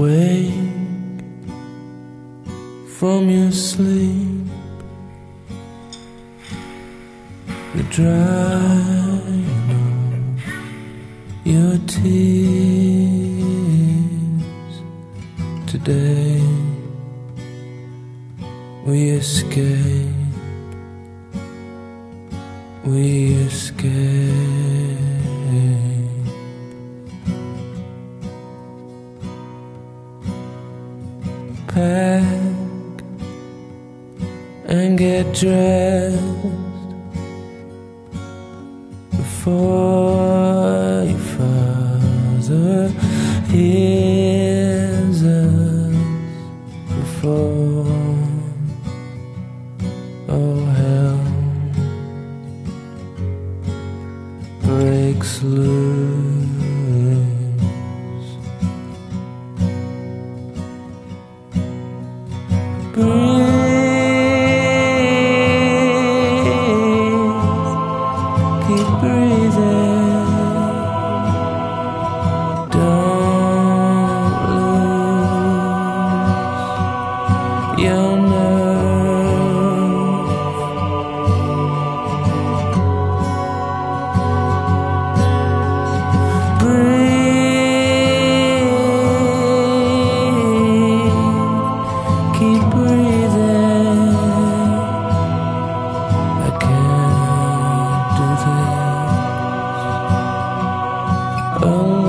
Wake from your sleep. You're drying off your tears today. We escape. We escape. And get dressed before your father hears us before oh hell breaks loose your nerve. Breathe, keep breathing. I can't do this alone.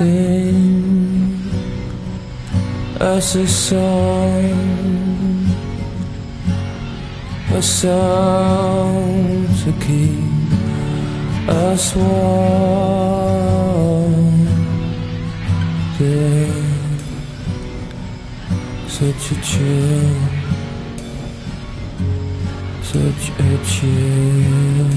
Sing us a song, a song to keep us warm. There's such a chill, such a chill.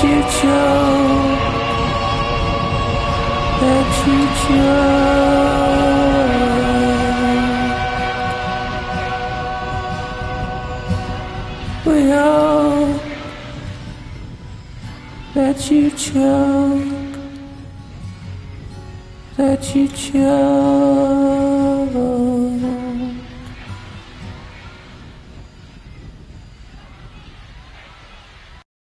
You choke, let you choke. We all let you choke, let you choke.